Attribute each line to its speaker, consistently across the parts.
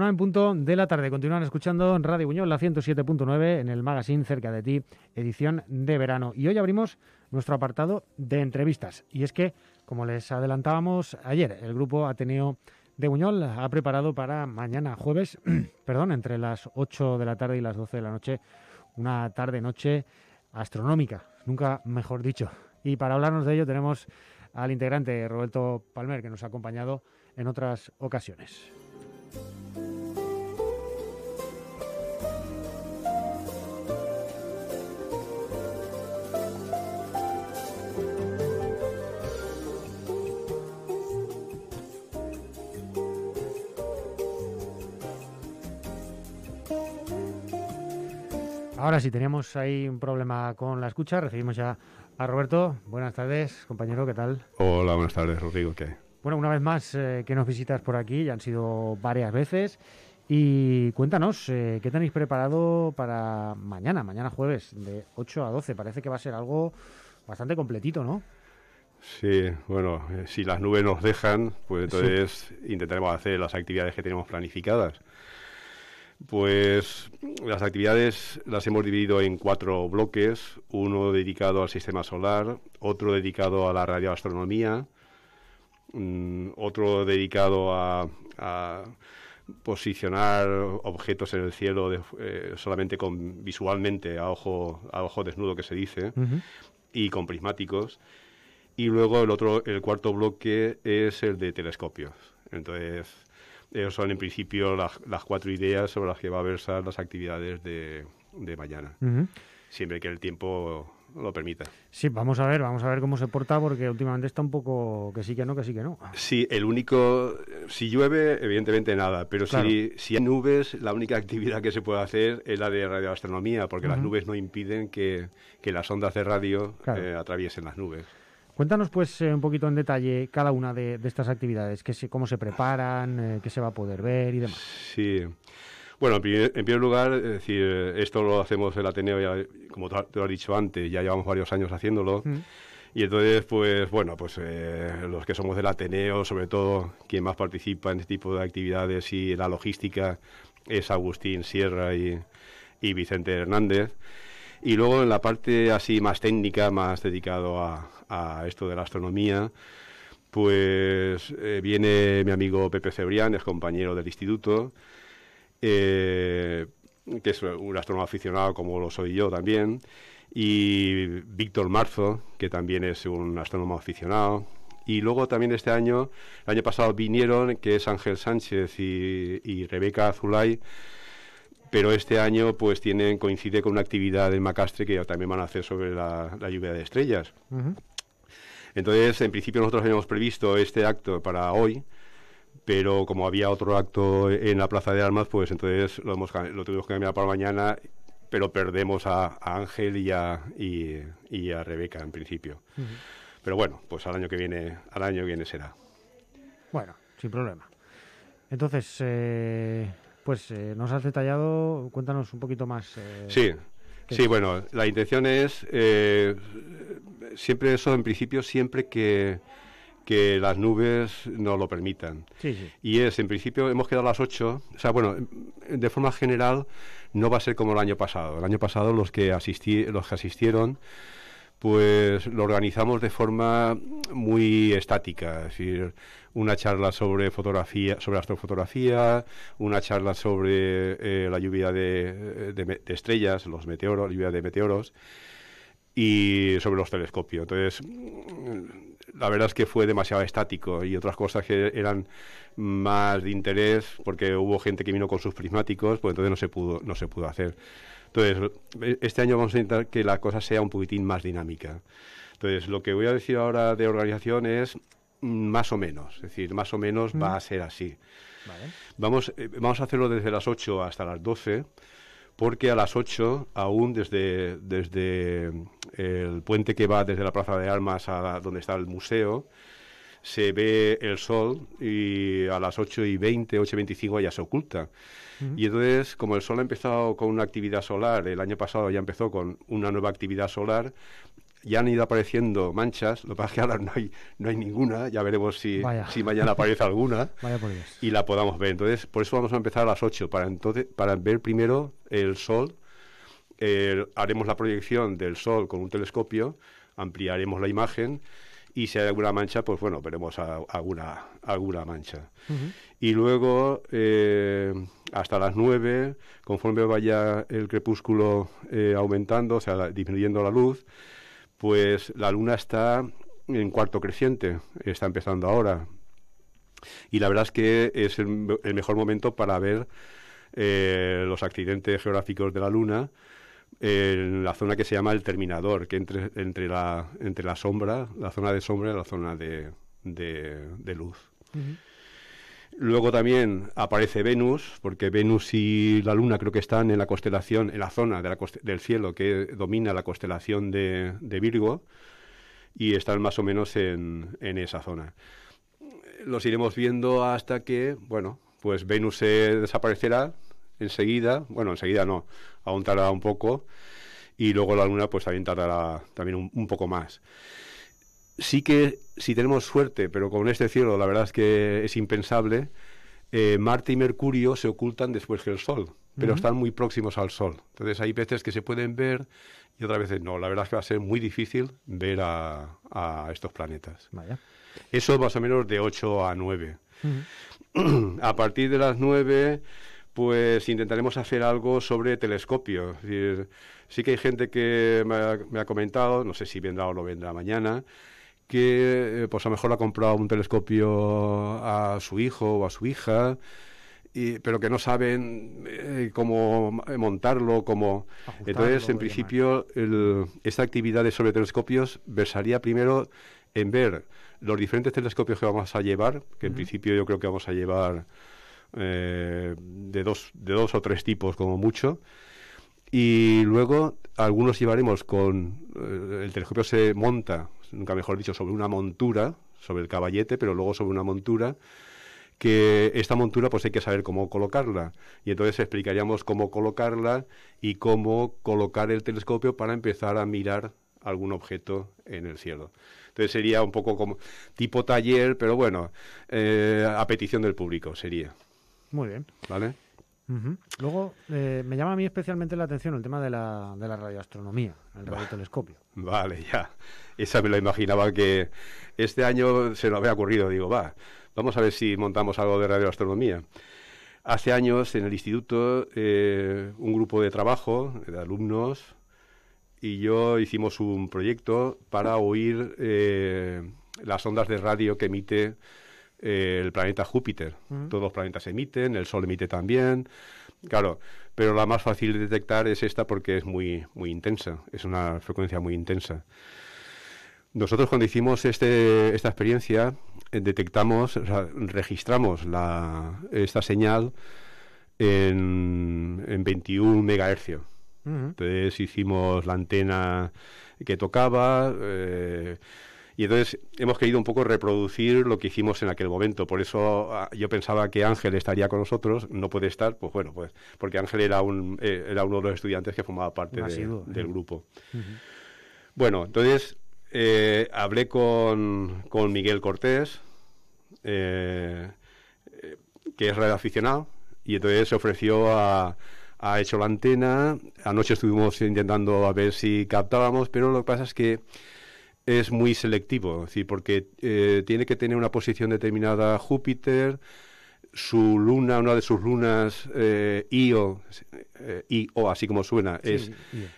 Speaker 1: Una en punto de la tarde. Continúan escuchando Radio Buñol, la 107.9, en el magazine Cerca de ti, edición de verano. Y hoy abrimos nuestro apartado de entrevistas. Y es que, como les adelantábamos ayer, el grupo Ateneo de Buñol ha preparado para mañana jueves, perdón, entre las 8 de la tarde y las 12 de la noche, una tarde-noche astronómica, nunca mejor dicho. Y para hablarnos de ello tenemos al integrante Roberto Palmer, que nos ha acompañado en otras ocasiones. Ahora sí, teníamos ahí un problema con la escucha. Recibimos ya a Roberto. Buenas tardes, compañero, ¿qué tal?
Speaker 2: Hola, buenas tardes, Rodrigo. ¿Qué?
Speaker 1: Bueno, una vez más eh, que nos visitas por aquí, ya han sido varias veces. Y cuéntanos, eh, ¿qué tenéis preparado para mañana, mañana jueves, de 8 a 12? Parece que va a ser algo bastante completito, ¿no?
Speaker 2: Sí, bueno, eh, si las nubes nos dejan, pues entonces intentaremos hacer las actividades que tenemos planificadas. Pues las actividades las hemos dividido en cuatro bloques, uno dedicado al sistema solar, otro dedicado a la radioastronomía, mm, otro dedicado a, posicionar objetos en el cielo eh, solamente con visualmente a ojo a ojo desnudo que se dice y con prismáticos. Y luego el otro el cuarto bloque es el de telescopios. Entonces esas son en principio las, cuatro ideas sobre las que va a versar las actividades de, mañana, siempre que el tiempo lo permita.
Speaker 1: Sí, vamos a ver, vamos a ver cómo se porta porque últimamente está un poco que sí que no, que sí que no.
Speaker 2: Sí, el único, si llueve, evidentemente nada, pero si, si hay nubes, la única actividad que se puede hacer es la de radioastronomía, porque las nubes no impiden que, las ondas de radio eh, atraviesen las nubes.
Speaker 1: Cuéntanos pues eh, un poquito en detalle cada una de, estas actividades, qué se, cómo se preparan, eh, qué se va a poder ver y demás.
Speaker 2: Sí. Bueno, en primer, lugar, es decir, esto lo hacemos el Ateneo, ya, como te lo has dicho antes, ya llevamos varios años haciéndolo. Mm. Y entonces, pues bueno, pues eh, los que somos del Ateneo, sobre todo quien más participa en este tipo de actividades y la logística es Agustín Sierra y, y Vicente Hernández. Y luego en la parte así más técnica, más dedicado a, esto de la astronomía, pues eh, viene mi amigo Pepe Cebrián, es compañero del instituto, eh, que es un astrónomo aficionado como lo soy yo también, y Víctor Marzo, que también es un astrónomo aficionado. Y luego también este año, el año pasado vinieron, que es Ángel Sánchez y, y Rebeca Azulay, pero este año pues tienen coincide con una actividad en Macastre que también van a hacer sobre la, lluvia de estrellas. Entonces, en principio nosotros habíamos previsto este acto para hoy, pero como había otro acto en la Plaza de Armas, pues entonces lo, hemos, lo tuvimos que cambiar para mañana, pero perdemos a, Ángel y a, y, a Rebeca en principio. Pero bueno, pues al año que viene, al año que viene será.
Speaker 1: Bueno, sin problema. Entonces, eh, pues eh, nos has detallado, cuéntanos un poquito más.
Speaker 2: Eh, sí, sí, bueno, la intención es eh, siempre eso, en principio, siempre que, que las nubes nos lo permitan.
Speaker 1: Sí, sí.
Speaker 2: Y es, en principio, hemos quedado a las 8, o sea, bueno, de forma general no va a ser como el año pasado. El año pasado los que, asistí, los que asistieron pues lo organizamos de forma muy estática, es decir, una charla sobre fotografía, sobre astrofotografía, una charla sobre eh, la lluvia de, estrellas, los meteoros, lluvia de meteoros y sobre los telescopios. Entonces, la verdad es que fue demasiado estático y otras cosas que eran más de interés porque hubo gente que vino con sus prismáticos, pues entonces no se pudo no se pudo hacer. Entonces, este año vamos a intentar que la cosa sea un poquitín más dinámica. Entonces, lo que voy a decir ahora de organización es más o menos, es decir, más o menos va a ser así. Vamos, eh, vamos a hacerlo desde las 8 hasta las 12 porque a las 8, aún desde, desde el puente que va desde la Plaza de Armas a donde está el museo, se ve el sol y a las 8 y 20, 8 y 25 ya se oculta. Y entonces, como el sol ha empezado con una actividad solar, el año pasado ya empezó con una nueva actividad solar, ya han ido apareciendo manchas, lo que pasa es que ahora no hay, no hay ninguna, ya veremos si, si mañana aparece alguna y la podamos ver. Entonces, por eso vamos a empezar a las 8, para, entonces, para ver primero el sol, haremos la proyección del sol con un telescopio, ampliaremos la imagen y si hay alguna mancha, pues bueno, veremos alguna, alguna mancha. Y luego, eh, hasta las 9, conforme vaya el crepúsculo eh, aumentando, o sea, disminuyendo la luz, pues la luna está en cuarto creciente, está empezando ahora. Y la verdad es que es el, mejor momento para ver eh, los accidentes geográficos de la luna en la zona que se llama el terminador, que entre, entre, la, entre la sombra, la zona de sombra y la zona de, de, luz. Luego también aparece Venus, porque Venus y la Luna creo que están en la constelación, en la zona del cielo que domina la constelación de, Virgo, y están más o menos en, en, esa zona. Los iremos viendo hasta que, bueno, pues Venus se desaparecerá enseguida, bueno, enseguida no, aún tardará un poco, y luego la Luna pues también tardará también un, poco más. Sí que si tenemos suerte, pero con este cielo la verdad es que es impensable, eh, Marte y Mercurio se ocultan después que el Sol, pero están muy próximos al Sol. Entonces hay veces que se pueden ver y otras veces no. La verdad es que va a ser muy difícil ver a, estos planetas. Vaya. Eso más o menos de 8 a 9. a partir de las 9 pues intentaremos hacer algo sobre telescopio. sí que hay gente que me ha, comentado, no sé si vendrá o no vendrá mañana, que eh, pues a lo mejor ha comprado un telescopio a su hijo o a su hija, pero que no saben eh, cómo montarlo, cómo... Entonces, en principio, esta actividad de sobre telescopios versaría primero en ver los diferentes telescopios que vamos a llevar, que en principio yo creo que vamos a llevar eh, de, dos, de dos o tres tipos como mucho. Y luego algunos llevaremos con... Eh, el telescopio se monta, nunca mejor dicho, sobre una montura, sobre el caballete, pero luego sobre una montura que esta montura pues hay que saber cómo colocarla y entonces explicaríamos cómo colocarla y cómo colocar el telescopio para empezar a mirar algún objeto en el cielo. Entonces sería un poco como tipo taller, pero bueno, eh, a petición del público sería.
Speaker 1: Muy bien.
Speaker 2: ¿Vale?
Speaker 1: Luego, eh, me llama a mí especialmente la atención el tema de la, de la radioastronomía, el radiotelescopio.
Speaker 2: Vale, ya. Esa me lo imaginaba que este año se nos había ocurrido. Digo, va, vamos a ver si montamos algo de radioastronomía. Hace años en el instituto, eh, un grupo de trabajo de alumnos y yo hicimos un proyecto para oír eh, las ondas de radio que emite eh, el planeta Júpiter. Todos los planetas emiten, el Sol emite también. Claro, pero la más fácil de detectar es esta porque es muy, muy intensa, es una frecuencia muy intensa. Nosotros cuando hicimos este, esta experiencia eh, detectamos, registramos la, esta señal en, en 21 megahercios. Entonces hicimos la antena que tocaba, eh, y entonces hemos querido un poco reproducir lo que hicimos en aquel momento. Por eso ah, yo pensaba que Ángel estaría con nosotros, no puede estar, pues bueno, pues porque Ángel era, un, eh, era uno de los estudiantes que formaba parte del grupo. Bueno, entonces eh, hablé con, con, Miguel Cortés, eh, que es radioaficionado, y entonces se ofreció a ha hecho la antena. Anoche estuvimos intentando a ver si captábamos, pero lo que pasa es que es muy selectivo, es porque eh, tiene que tener una posición determinada Júpiter, su luna, una de sus lunas, eh, Io, eh, Io, así como suena, es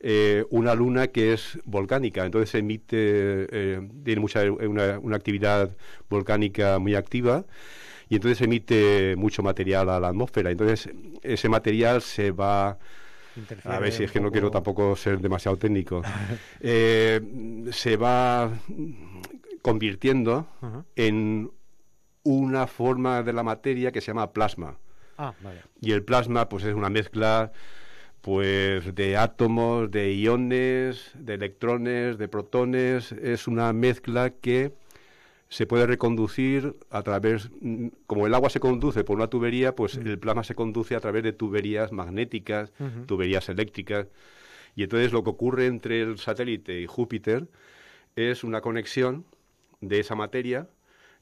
Speaker 2: eh, una luna que es volcánica, entonces emite, tiene mucha, una, una, actividad volcánica muy activa y entonces emite mucho material a la atmósfera, entonces ese material se va a ver si es que no quiero tampoco ser demasiado técnico. Eh, se va convirtiendo en una forma de la materia que se llama plasma.
Speaker 1: Ah,
Speaker 2: y el plasma, pues es una mezcla pues de átomos, de iones, de electrones, de protones. Es una mezcla que se puede reconducir a través, mm, como el agua se conduce por una tubería, pues el plasma se conduce a través de tuberías magnéticas, tuberías eléctricas. Y entonces lo que ocurre entre el satélite y Júpiter es una conexión de esa materia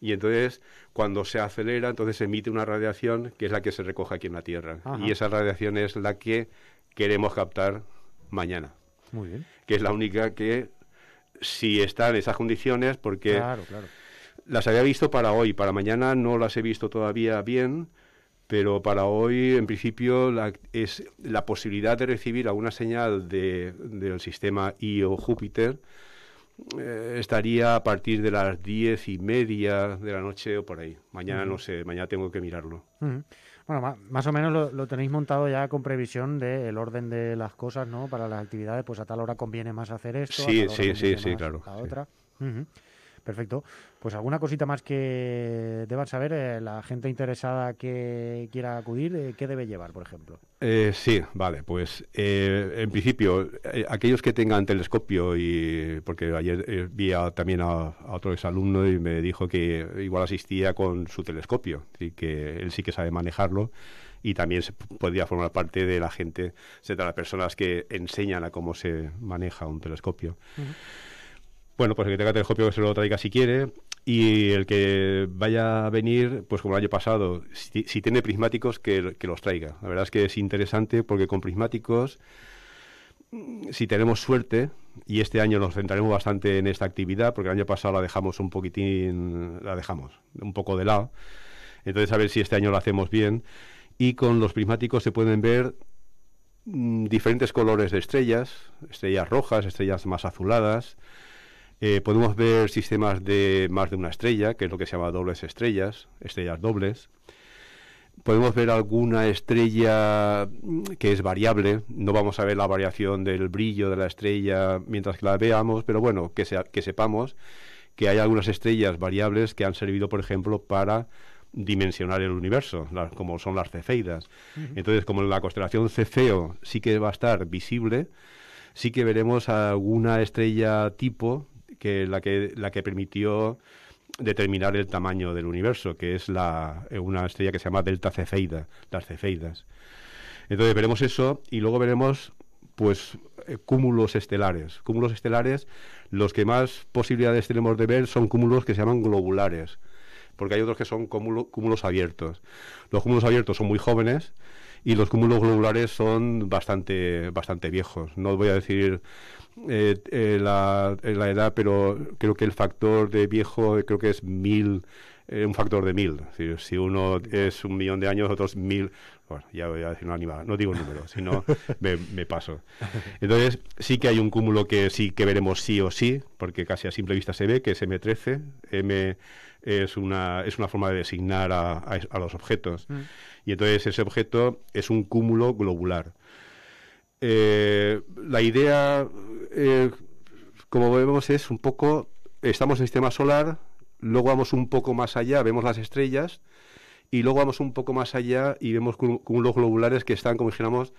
Speaker 2: y entonces cuando se acelera, entonces emite una radiación que es la que se recoge aquí en la Tierra. Y esa radiación es la que queremos captar mañana.
Speaker 1: Muy bien.
Speaker 2: Que es la única que, si está en esas condiciones, porque las había visto para hoy, para mañana no las he visto todavía bien, pero para hoy, en principio, la, es la posibilidad de recibir alguna señal de, del sistema Io Júpiter eh, estaría a partir de las diez y media de la noche o por ahí. Mañana no sé, mañana tengo que mirarlo.
Speaker 1: Bueno, más, o menos lo, tenéis montado ya con previsión del orden de las cosas, ¿no? Para las actividades, pues a tal hora conviene más hacer esto.
Speaker 2: Sí, sí, sí, sí, claro.
Speaker 1: A otra. Perfecto. Pues alguna cosita más que deban saber eh, la gente interesada que quiera acudir, eh, ¿qué debe llevar, por ejemplo?
Speaker 2: Eh, sí, vale. Pues en principio, aquellos que tengan telescopio y porque ayer vi también a, otro exalumno y me dijo que igual asistía con su telescopio y que él sí que sabe manejarlo y también se podría formar parte de la gente, de las personas que enseñan a cómo se maneja un telescopio. Bueno, pues el que tenga telescopio que se lo traiga si quiere. Y el que vaya a venir, pues como el año pasado, si, tiene prismáticos, que, los traiga. La verdad es que es interesante porque con prismáticos, mm, si tenemos suerte, y este año nos centraremos bastante en esta actividad, porque el año pasado la dejamos un poquitín, la dejamos un poco de lado. Entonces, a ver si este año lo hacemos bien. Y con los prismáticos se pueden ver mm, diferentes colores de estrellas, estrellas rojas, estrellas más azuladas, eh, podemos ver sistemas de más de una estrella, que es lo que se llama dobles estrellas, estrellas dobles. Podemos ver alguna estrella que es variable. No vamos a ver la variación del brillo de la estrella mientras que la veamos, pero bueno, que, que sepamos que hay algunas estrellas variables que han servido, por ejemplo, para dimensionar el universo, como son las cefeidas. Entonces, como la constelación Cefeo sí que va a estar visible, sí que veremos alguna estrella tipo que la que la que permitió determinar el tamaño del universo, que es la, eh, una estrella que se llama Delta Cefeida, las Cefeidas. Entonces veremos eso y luego veremos pues eh, cúmulos estelares. Cúmulos estelares, los que más posibilidades tenemos de ver son cúmulos que se llaman globulares, porque hay otros que son cúmulos abiertos. Los cúmulos abiertos son muy jóvenes y los cúmulos globulares son bastante, bastante viejos. No voy a decir eh, eh, la, la, edad, pero creo que el factor de viejo creo que es mil, eh, un factor de mil. si uno es un millón de años, otros mil, bueno, ya voy a decir una animal, no digo el número, sino me, me paso. Entonces, sí que hay un cúmulo que sí que veremos sí o sí, porque casi a simple vista se ve, que es M13. M es una, es una forma de designar a, a, los objetos. Mm. Y entonces ese objeto es un cúmulo globular. Eh, la idea, eh, como vemos, es un poco, estamos en el sistema solar, luego vamos un poco más allá, vemos las estrellas, y luego vamos un poco más allá y vemos cúmulos globulares que están, como dijéramos,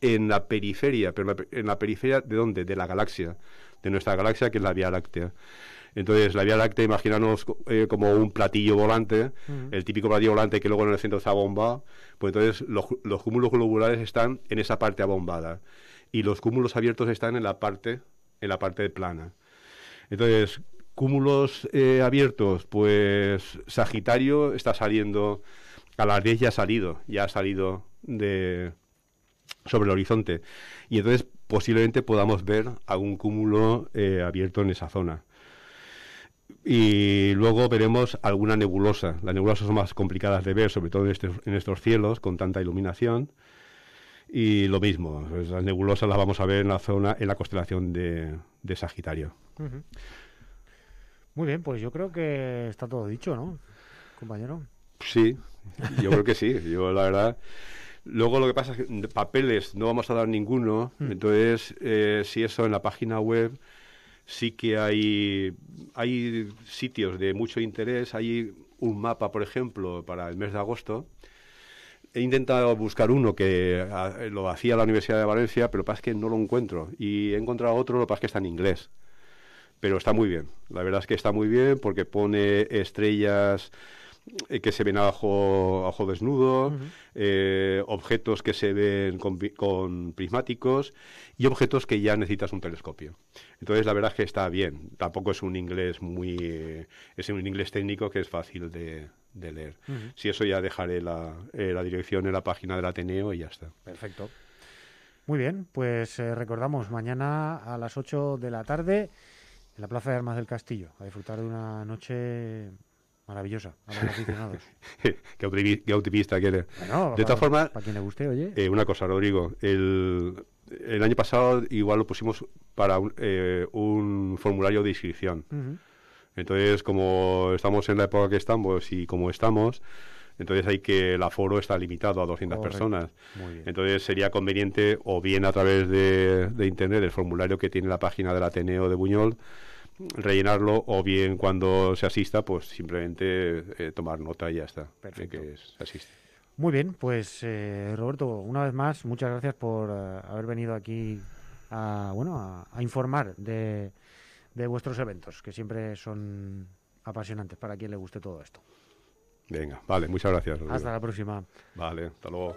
Speaker 2: en la periferia, pero en la periferia de dónde? De la galaxia, de nuestra galaxia que es la Vía Láctea. Entonces, la Vía Láctea, imaginanos eh, como un platillo volante, el típico platillo volante que luego en el centro está bomba, pues entonces los, cúmulos globulares están en esa parte abombada y los cúmulos abiertos están en la parte, en la parte plana. Entonces, cúmulos eh, abiertos, pues Sagitario está saliendo, a las 10 ya ha salido, ya ha salido de sobre el horizonte. Y entonces posiblemente podamos ver algún cúmulo eh, abierto en esa zona. Y luego veremos alguna nebulosa. Las nebulosas son más complicadas de ver, sobre todo en, estos cielos con tanta iluminación. Y lo mismo, pues las nebulosas las vamos a ver en la zona, en la constelación de, Sagitario.
Speaker 1: Muy bien, pues yo creo que está todo dicho, ¿no, compañero?
Speaker 2: Sí, yo creo que sí. Yo la verdad. Luego lo que pasa es que papeles no vamos a dar ninguno, mm. entonces eh, si eso en la página web sí que hay, hay sitios de mucho interés. Hay un mapa, por ejemplo, para el mes de agosto, he intentado buscar uno que ah, lo hacía la Universidad de Valencia, pero pasa que no lo encuentro. Y he encontrado otro, lo que pasa es que está en inglés. Pero está muy bien. La verdad es que está muy bien porque pone estrellas eh, que se ven a ojo, desnudo, eh, objetos que se ven con, prismáticos y objetos que ya necesitas un telescopio. Entonces, la verdad es que está bien. Tampoco es un inglés muy... es un inglés técnico que es fácil de, leer. Si eso ya dejaré la, eh, la, dirección en la página del Ateneo y ya está.
Speaker 1: Perfecto. Muy bien, pues recordamos mañana a las 8 de la tarde en la Plaza de Armas del Castillo, a disfrutar de una noche Maravillosa, a los aficionados.
Speaker 2: qué, optimista que eres. de todas formas,
Speaker 1: para quien le guste, oye.
Speaker 2: Eh, una cosa, Rodrigo. El, el, año pasado igual lo pusimos para un, eh, formulario de inscripción. Entonces, como estamos en la época que estamos y como estamos, entonces hay que el aforo está limitado a 200 personas. Entonces sería conveniente o bien a través de, de internet el formulario que tiene la página del Ateneo de Buñol rellenarlo o bien cuando se asista, pues simplemente eh, tomar nota y ya está. Perfecto. que se asiste.
Speaker 1: Muy bien, pues eh, Roberto, una vez más, muchas gracias por eh, haber venido aquí a, bueno, a, informar de, de, vuestros eventos, que siempre son apasionantes para quien le guste todo esto.
Speaker 2: Venga, vale, muchas gracias.
Speaker 1: Hasta la próxima.
Speaker 2: Vale, hasta luego.